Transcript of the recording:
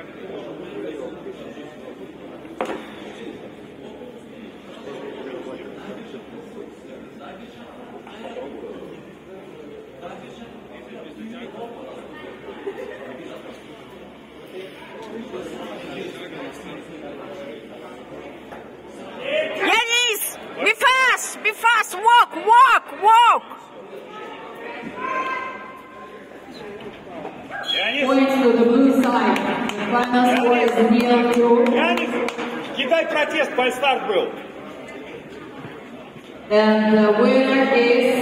Ladies, be fast, be fast, walk, walk, walk. Ladies. to the blue side. The final score is Neil two. Янис, кидай протест, фальстарт был. And the winner is